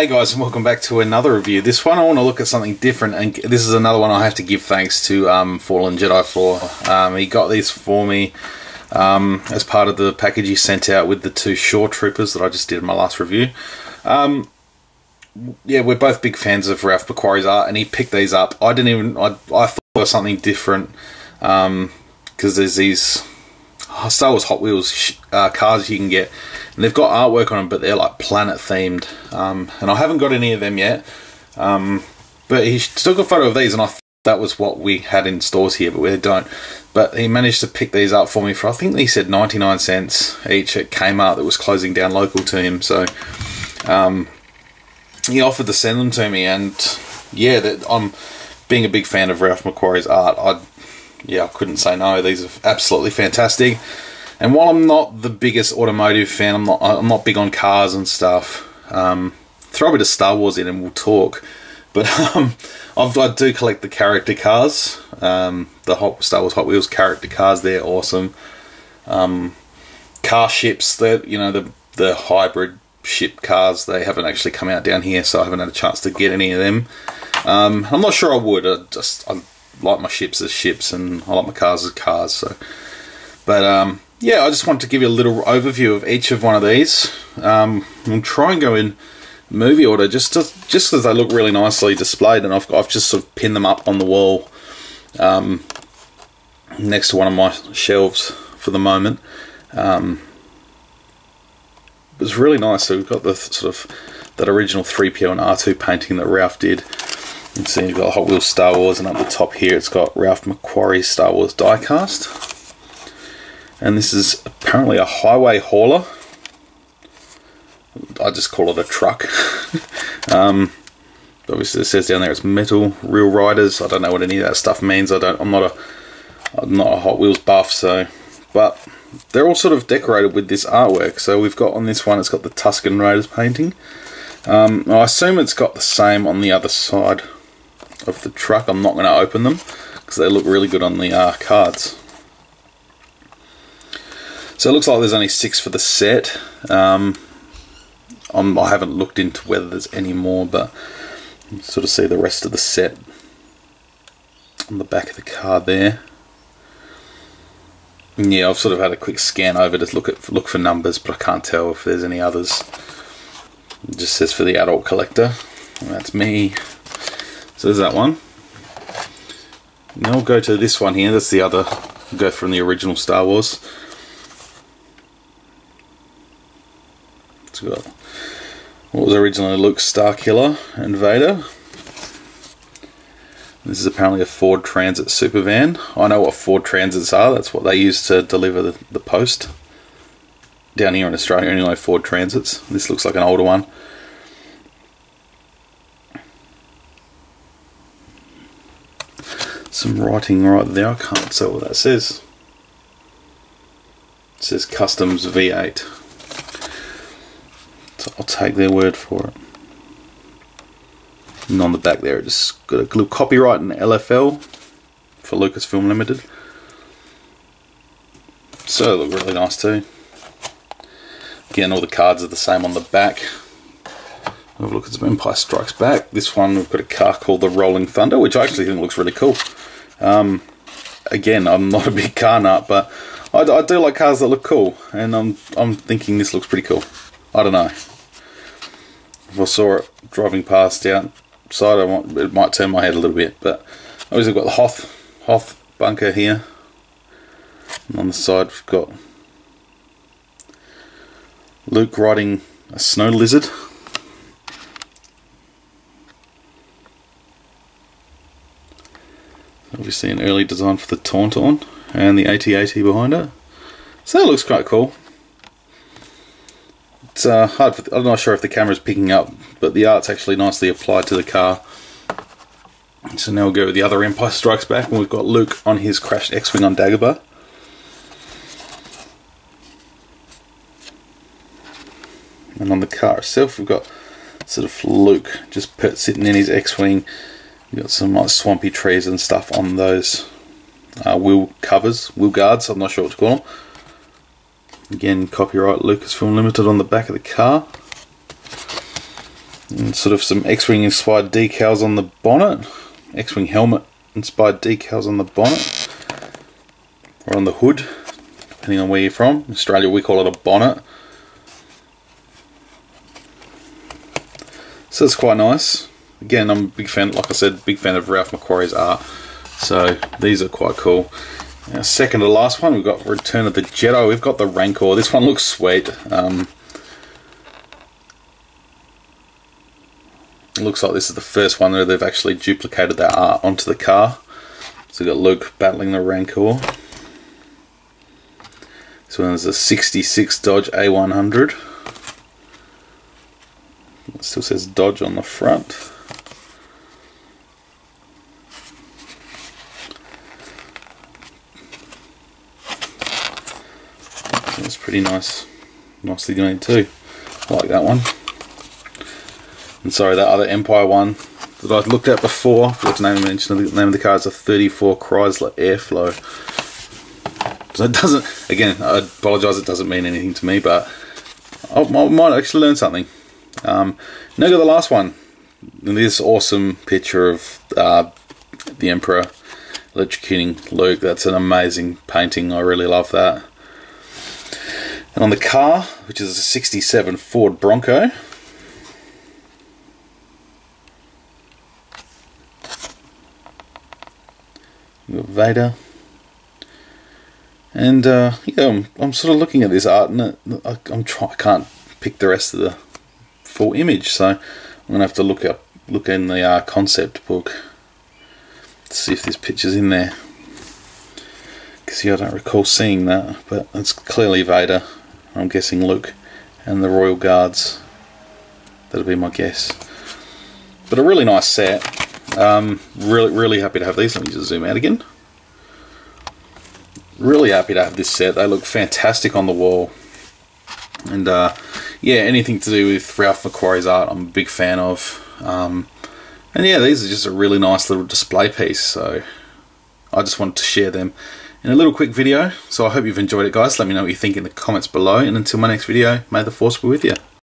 Hey guys, and welcome back to another review. This one I want to look at something different, and this is another one I have to give thanks to um, Fallen Jedi for. Um, he got these for me um, as part of the package he sent out with the two Shore Troopers that I just did in my last review. Um, yeah, we're both big fans of Ralph McQuarrie's art, and he picked these up. I didn't even, I, I thought it was something different because um, there's these Star Wars Hot Wheels uh, cars you can get and they've got artwork on them, but they're like planet themed. Um, and I haven't got any of them yet. Um, but he took a photo of these, and I thought that was what we had in stores here, but we don't. But he managed to pick these up for me for I think he said 99 cents each at Kmart that was closing down local to him. So um, he offered to send them to me, and yeah, that I'm being a big fan of Ralph McQuarrie's art. I yeah, I couldn't say no. These are absolutely fantastic. And while I'm not the biggest automotive fan, I'm not I'm not big on cars and stuff. Um, throw a bit of Star Wars in and we'll talk. But um, i do collect the character cars, um, the Hot, Star Wars Hot Wheels character cars. They're awesome. Um, car ships, that you know the the hybrid ship cars. They haven't actually come out down here, so I haven't had a chance to get any of them. Um, I'm not sure I would. I just I like my ships as ships, and I like my cars as cars. So, but um, yeah, I just wanted to give you a little overview of each of one of these. Um, we'll try and go in movie order just to, just because they look really nicely displayed, and I've I've just sort of pinned them up on the wall um, next to one of my shelves for the moment. Um, it was really nice. So we've got the sort of that original 3PO and R2 painting that Ralph did. You can see you've got Hot Wheels Star Wars, and up the top here it's got Ralph McQuarrie's Star Wars diecast and this is apparently a highway hauler. I just call it a truck. um, obviously, it says down there it's metal, real riders. I don't know what any of that stuff means. I don't. I'm not a. I'm not a Hot Wheels buff, so. But they're all sort of decorated with this artwork. So we've got on this one, it's got the Tusken Raiders painting. Um, I assume it's got the same on the other side of the truck. I'm not going to open them because they look really good on the uh, cards. So it looks like there's only six for the set. Um, I'm, I have not looked into whether there's any more, but sort of see the rest of the set on the back of the card there. Yeah, I've sort of had a quick scan over to look at look for numbers, but I can't tell if there's any others. It just says for the adult collector. That's me. So there's that one. Now we'll go to this one here. That's the other. go from the original Star Wars. It's got what was originally Luke Starkiller and Vader. This is apparently a Ford Transit super van. I know what Ford Transits are, that's what they use to deliver the, the post. Down here in Australia, anyway, Ford Transits. This looks like an older one. Some writing right there, I can't tell what that says. It says Customs V8. So I'll take their word for it. And on the back there, it just got a little copyright in LFL for Lucasfilm Limited. So they look really nice too. Again, all the cards are the same on the back. Have a look at some Empire Strikes Back. This one, we've got a car called the Rolling Thunder, which I actually think looks really cool. Um, again, I'm not a big car nut, but I, I, do like cars that look cool, and I'm I'm thinking this looks pretty cool. I don't know if I saw it driving past outside, I might, it might turn my head a little bit. But obviously, we've got the Hoth, Hoth bunker here. And on the side, we've got Luke riding a snow lizard. Obviously, an early design for the Tauntaun and the AT-AT behind it. So that looks quite cool. It's uh, hard. For, I'm not sure if the camera's picking up, but the art's actually nicely applied to the car. So now we'll go with the other Empire Strikes Back, and we've got Luke on his crashed X-wing on Dagobah. And on the car itself, we've got sort of Luke just sitting in his X-wing. We've got some like swampy trees and stuff on those uh, wheel covers, wheel guards. I'm not sure what to call them. Again, copyright Lucasfilm Limited on the back of the car. And sort of some X-Wing inspired decals on the bonnet. X-Wing helmet inspired decals on the bonnet. Or on the hood, depending on where you're from. In Australia we call it a bonnet. So it's quite nice. Again, I'm a big fan, like I said, big fan of Ralph McQuarrie's art. So these are quite cool. Now, second to last one, we've got Return of the Jedi. We've got the Rancor. This one looks sweet. Um, looks like this is the first one where they've actually duplicated that art onto the car. So we've got Luke battling the Rancor. This one is a 66 Dodge A100. It still says Dodge on the front. It's pretty nice, nicely made too. I like that one. And sorry, that other Empire one that I looked at before, I forgot to name, mention the name of the car is a 34 Chrysler Airflow. So it doesn't, again, I apologise, it doesn't mean anything to me, but I might actually learn something. Um, now go the last one. This awesome picture of uh, the Emperor electrocuting Luke. That's an amazing painting. I really love that. And on the car, which is a 67 Ford Bronco, We've got Vader. And uh, yeah, I'm, I'm, sort of looking at this art and I, I'm try, I can't pick the rest of the full image, so I'm gonna have to look up look in the uh, concept book to see if this picture's in there. Because yeah, I don't recall seeing that, but it's clearly Vader. I'm guessing Luke and the Royal Guards. That'll be my guess. But a really nice set. Um, really, really happy to have these. Let me just zoom out again. Really happy to have this set. They look fantastic on the wall. And uh, yeah, anything to do with Ralph McQuarrie's art, I'm a big fan of. Um, and yeah, these are just a really nice little display piece. So I just wanted to share them in a little quick video. So I hope you've enjoyed it, guys. Let me know what you think in the comments below. And until my next video, may the force be with you.